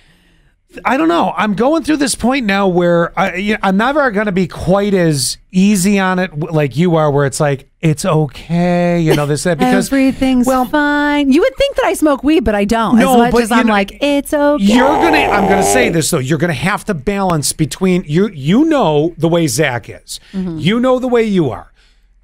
I don't know. I'm going through this point now where I, you know, I'm never going to be quite as easy on it like you are, where it's like it's okay, you know, this that because Everything's well, fine. You would think that I smoke weed, but I don't. No, as much but as I'm know, like, it's okay. You're gonna. I'm gonna say this though. You're gonna have to balance between you. You know the way Zach is. Mm-hmm. You know the way you are.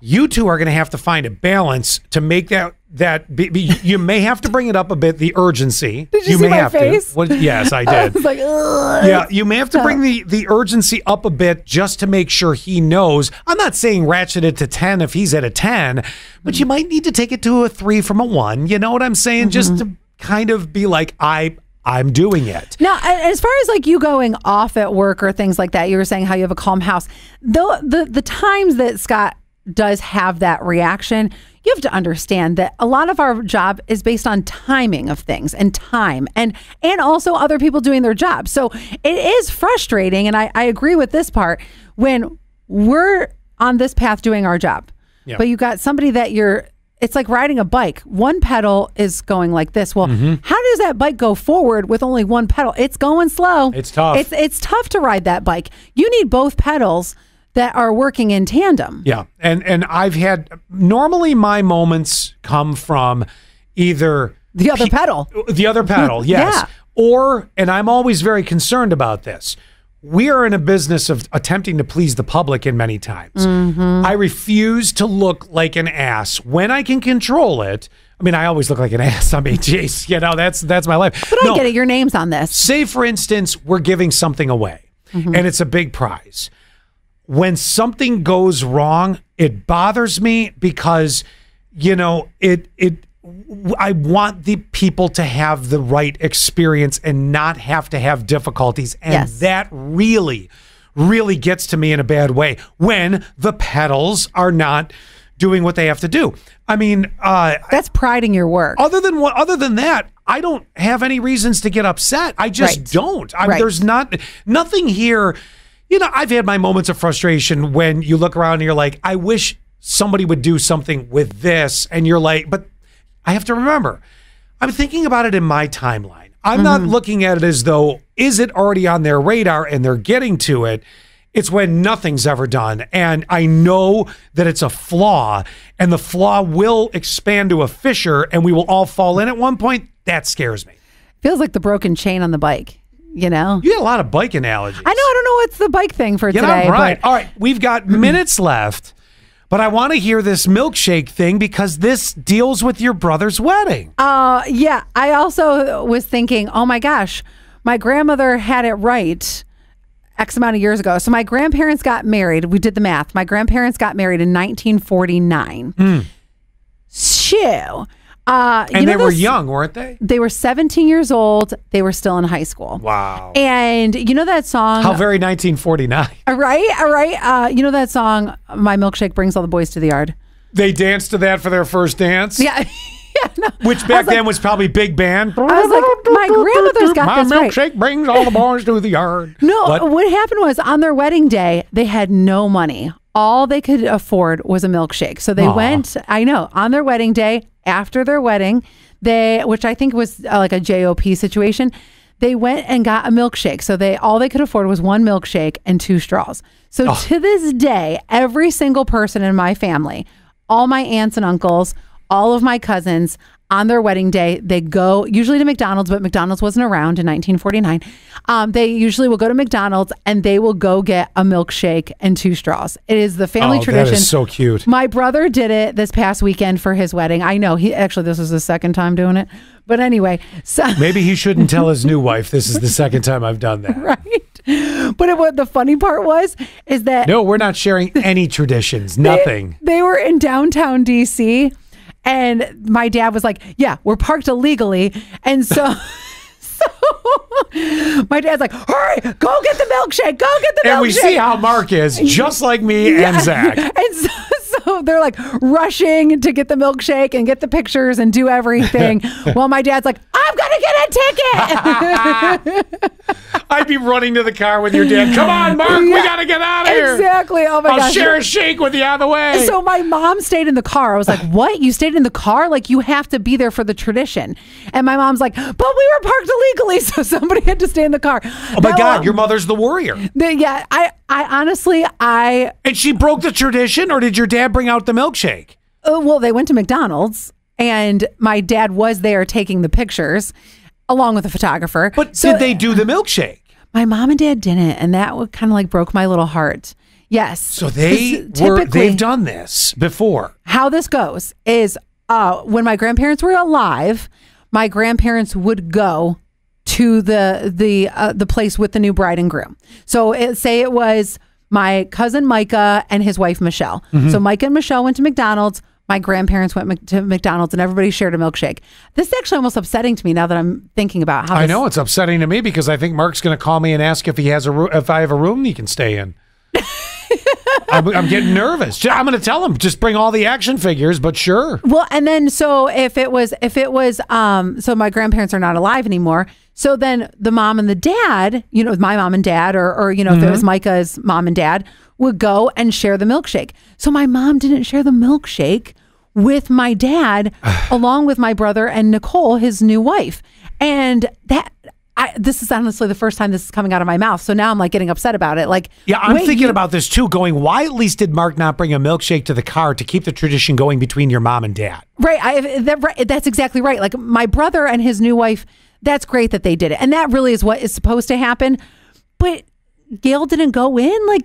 You two are going to have to find a balance to make that that be, be- you may have to bring it up a bit the urgency. Did you see may my have face? to What- yes i I did. was like, yeah you may have to bring the the urgency up a bit just to make sure he knows. I'm not saying ratchet it to 10 if he's at a 10 but you might need to take it to a 3 from a 1 you know what i'm saying? Just mm-hmm. to kind of be like i i'm doing it. Now, as far as like you going off at work or things like that, you were saying how you have a calm house. Though the the times that Scott does have that reaction, you have to understand that a lot of our job is based on timing of things and time and and also other people doing their job. So it is frustrating, and I, I agree with this part when we're on this path doing our job. Yeah. But you got somebody that you're it's like riding a bike. One pedal is going like this. Well, Mm-hmm. how does that bike go forward with only one pedal? It's going slow. It's tough. It's it's tough to ride that bike. You need both pedals that are working in tandem. Yeah, and and I've had normally my moments come from either The other pedal. the other pedal, yes, Yeah. or and I'm always very concerned about this. We are in a business of attempting to please the public in many times. Mm-hmm. I refuse to look like an ass when I can control it. I mean, I always look like an ass. I mean, jeez, you know, that's that's my life. But I get it. Your name's on this. Say, for instance, we're giving something away Mm-hmm. and it's a big prize. When something goes wrong, it bothers me because, you know, it, it, I want the people to have the right experience and not have to have difficulties. And Yes. that really, really gets to me in a bad way when the pedals are not doing what they have to do. I mean, uh, That's pride in your work. other than what other than that i don't have any reasons to get upset i just Right. don't I, Right. there's not nothing here you know i've had my moments of frustration when you look around and you're like i wish somebody would do something with this and you're like but i have to remember i'm thinking about it in my timeline i'm not mm-hmm. looking at it as though is it already on their radar and they're getting to it it's when nothing's ever done. And I know that it's a flaw, and the flaw will expand to a fissure, and we will all fall in at one point. That scares me. Feels like the broken chain on the bike. You know. You got a lot of bike analogies. I know. I don't know what's the bike thing for Get today. right. but- All right. We've got minutes left, but I want to hear this milkshake thing because this deals with your brother's wedding. Uh, yeah. I also was thinking, oh my gosh, my grandmother had it right X amount of years ago. So my grandparents got married. We did the math. My grandparents got married in 1949. Mm. So, uh, you and know they were young, weren't they? They were 17 years old. They were still in high school. Wow. And you know that song, How very 1949. all right, all right. Uh, you know that song, "My Milkshake Brings All the Boys to the Yard." They danced to that for their first dance. Yeah, yeah. No. Which back was like- then was probably big band. I was like, my grandmother's got My this right. milkshake brings all the boys to the yard. No, What? what? happened was on their wedding day, they had no money. All they could afford was a milkshake. So they Aw. went, I know, on their wedding day, after their wedding, they, which I think was uh, like a JOP situation, they went and got a milkshake. So they, all they could afford was one milkshake and two straws. So Oh. to this day, every single person in my family, all my aunts and uncles, all of my cousins, on their wedding day, they go usually to McDonald's, but McDonald's wasn't around in 1949. Um, they usually will go to McDonald's and they will go get a milkshake and two straws. It is the family Oh, tradition. is so cute. My brother did it this past weekend for his wedding. I know he actually this was the second time doing it, but anyway, so Maybe he shouldn't tell his new wife this is the second time I've done that. right. But it, what the funny part was is that No, we're not sharing any traditions. Nothing. They were in downtown DC, and my dad was like, "Yeah, we're parked illegally," and so. So my dad's like, hurry, go get the milkshake, go get the milkshake. And we see how Mark is, just like me and Zach. And so, so they're like rushing to get the milkshake and get the pictures and do everything. While my dad's like, I'm gonna get a ticket. I'd be running to the car with your dad. Come on, Mark, we gotta get out of here. exactly. Oh my god. I'll gosh. share a shake with you on the way. So my mom stayed in the car. I was like, "What? You stayed in the car? Like you have to be there for the tradition?" And my mom's like, "But we were parked illegally, so somebody had to stay in the car." oh my God, um, your mother's the warrior. yeah. I, I honestly, I And she broke the tradition, or did your dad bring out the milkshake? uh, well, they went to McDonald's, and my dad was there taking the pictures along with a photographer. But So did they do the milkshake? My mom and dad didn't, and that kind of like broke my little heart. Yes. So they were they've done this before. how this goes is uh, when my grandparents were alive, my grandparents would go to the the uh, the place with the new bride and groom. So it, say it was my cousin Micah and his wife Michelle. Mm-hmm. So Micah and Michelle went to McDonald's. My grandparents went to McDonald's and everybody shared a milkshake. This is actually almost upsetting to me now that I'm thinking about how I know it's upsetting to me because I think Mark's going to call me and ask if he has a if I have a room he can stay in. I'm, I'm getting nervous. I'm going to tell him just bring all the action figures, but sure. Well, and then so if it was if it was um so my grandparents are not alive anymore. So then the mom and the dad, you know, my mom and dad or or you know, if it was Micah's mom and dad would go and share the milkshake. So my mom didn't share the milkshake with my dad along with my brother and Nicole, his new wife. And that I, this is honestly the first time this is coming out of my mouth. So now I'm like getting upset about it. Like, Yeah, I'm wait, thinking you- about this too. Going, why at least did Mark not bring a milkshake to the car to keep the tradition going between your mom and dad? Right. I, that, right. That's exactly right. Like my brother and his new wife, that's great that they did it. And that really is what is supposed to happen. But Gail didn't go in. Like,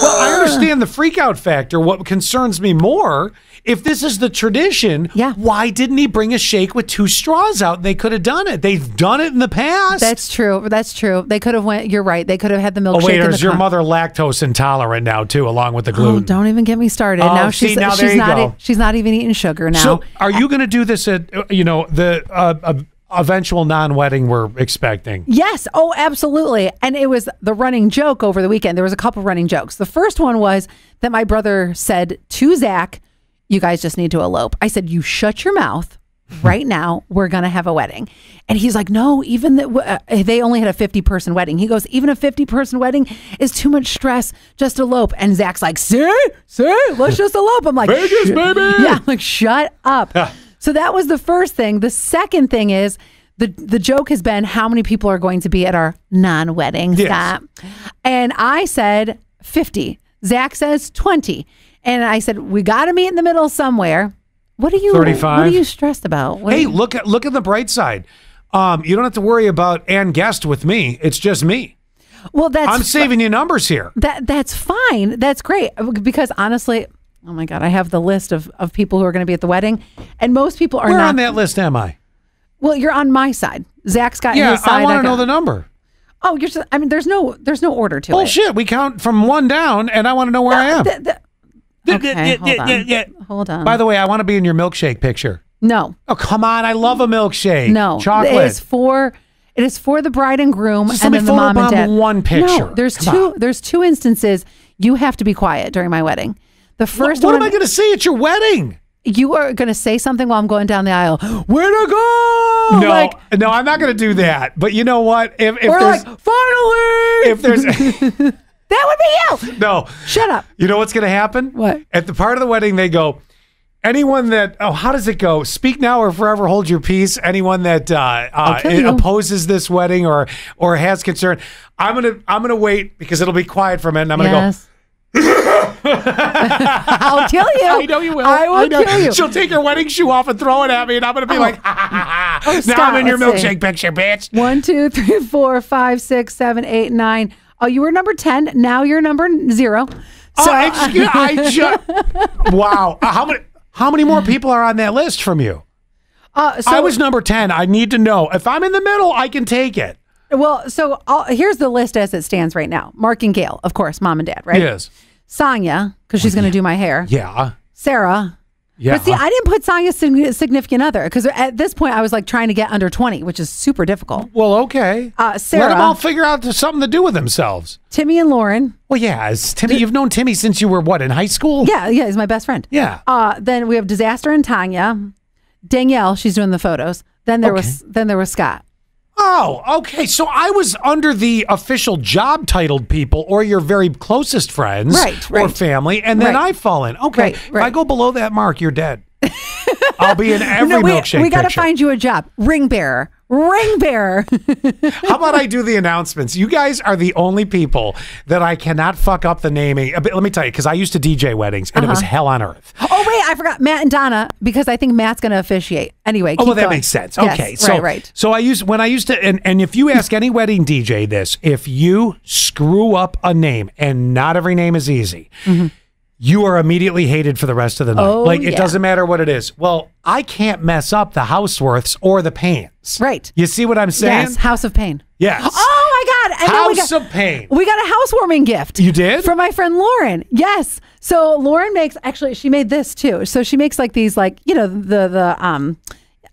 Well, I understand the freak out factor. What concerns me more, if this is the tradition, Yeah. why didn't he bring a shake with two straws out? They could have done it. They've done it in the past. that's true. That's true. They could have went, you're right. They could have had the milkshake. oh wait, is your mother lactose intolerant now too, along with the Oh, gluten? don't even get me started. Oh, now see, she's now there she's you not go. e- she's not even eating sugar now. So, are you going to do this at uh, you know the uh, uh, eventual non-wedding we're expecting? Yes. Oh, absolutely. And it was the running joke over the weekend. There was a couple running jokes. The first one was that my brother said to Zach, "You guys just need to elope." I said, "You shut your mouth." Right now, we're gonna have a wedding, and he's like, "No, even that uh, they only had a fifty-person wedding." He goes, "Even a fifty-person wedding is too much stress. Just elope." And Zach's like, "See, see, let's just elope." I'm like, Vegas, baby!" Yeah, I'm like, "Shut up." So that was the first thing. The second thing is the the joke has been how many people are going to be at our non-wedding, Yes. Scott? And I said 50. Zach says 20. And I said, we got to meet in the middle somewhere. What are you 35? What are you stressed about? What Hey, you- look at look at the bright side. Um, you don't have to worry about Ann Guest with me. It's just me. well, that's I'm saving you numbers here. that that's fine. That's great because honestly, oh my god, I have the list of of people who are going to be at the wedding, and most people are Where not. on that list am I? Well, you're on my side. Zach's got Yeah, his side. I want to got- know the number. Oh, you're. I mean, there's no there's no order to it. Bullshit. We count from one down, and I want to know where I am. Th- th- okay, hold on. Hold on. By the way, I want to be in your milkshake picture. no, Oh, come on. I love a milkshake. no, Chocolate. It is for it is for the bride and groom Just and let me then the mom and photobomb dad. one picture. No, there's Come two. There's two instances you have to be quiet during my wedding. The what first what one, am I going to say at your wedding? you are going to say something while I'm going down the aisle. Where to go? No, like, no, I'm not going to do that. But you know what? If, if or there's, like finally. if there's, that would be you. no, Shut up. you know what's going to happen? What? At the part of the wedding, they go, anyone that, oh, how does it go? Speak now or forever hold your peace. Anyone that uh, uh, opposes this wedding or or has concern, I'm gonna I'm gonna wait because it'll be quiet for a minute. And I'm gonna Yes. I'll kill you. I know you will. I will know. kill you. She'll take her wedding shoe off and throw it at me, and I'm gonna be like, ha, ha, ha, ha. now I'm in your let's see. milkshake picture, bitch. One, two, three, four, five, six, seven, eight, nine. Oh, you were number 10. Now you're number zero. Oh, So, I, I just, wow. Uh, How many? How many more people are on that list from you? uh, so I was number ten. I need to know if I'm in the middle. I can take it. well, so I'll, here's the list as it stands right now. Mark and Gail, of course, mom and dad, right? Yes. Sonia, because she's going to do my hair. Yeah. Sarah. Yeah. But see, I didn't put Sonia's sig- significant other because at this point I was like trying to get under 20, which is super difficult. well, okay. Uh, Let them all figure out something to do with themselves. Timmy, and Lauren. Well, yeah. It's Timmy, you've known Timmy since you were what in high school? Yeah, yeah, he's my best friend. Yeah. Uh, then we have Disaster and Tanya. Danielle, she's doing the photos. Then there Okay. was then there was Scott. Oh, okay. So I was under the official job titled people or your very closest friends Right, or family, and then Right. I fall in. Okay. Right, If I go below that mark, you're dead. I'll be in every no, we, milkshake we got to find you a job. Ring bearer. Ring bearer. How about I do the announcements? You guys are the only people that I cannot fuck up the naming. Uh, Let me tell you, because I used to DJ weddings and it Uh-huh. was hell on earth. oh wait, I forgot Matt and Donna because I think Matt's going to officiate. Anyway, Oh, well, that going. makes sense. Yes, Okay, so right, right. so I used when I used to, and and if you ask any wedding DJ this, if you screw up a name, and not every name is easy. You are immediately hated for the rest of the night. Oh, like it yeah. doesn't matter what it is. Well, I can't mess up the houseworths or the pans. Right. You see what I'm saying? Yes, House of Pain. Yes. Oh my God! And House got, of Pain. We got a housewarming gift. You did? from my friend Lauren. Yes. So Lauren makes actually she made this too. So she makes like these like you know the the um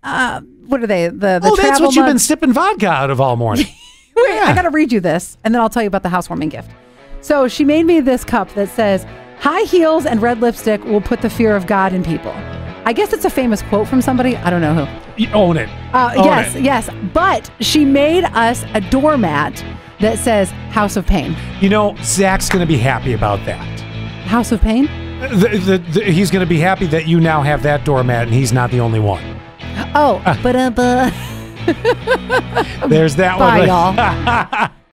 uh what are they the the oh, that's what you've been sipping vodka out of all morning. Wait, I got to read you this, and then I'll tell you about the housewarming gift. So she made me this cup that says, "High heels and red lipstick will put the fear of God in people." I guess it's a famous quote from somebody. I don't know who. You own it. Uh, Own yes, it. yes. But she made us a doormat that says "House of Pain." You know, Zach's going to be happy about that. House of Pain. The, the, the, he's going to be happy that you now have that doormat and he's not the only one. Oh, but uh, but There's that bye, one. y'all.